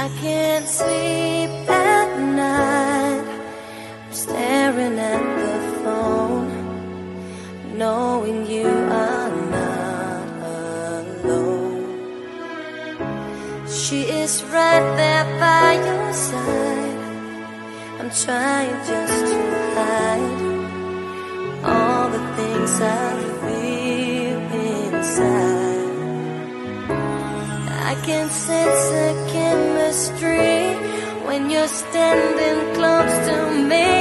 I can't sleep at night. I'm staring at the phone, knowing you are not alone. She is right there by your side. I'm trying just to hide all the things I feel inside. I can't sense again street when you're standing close to me.